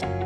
Bye.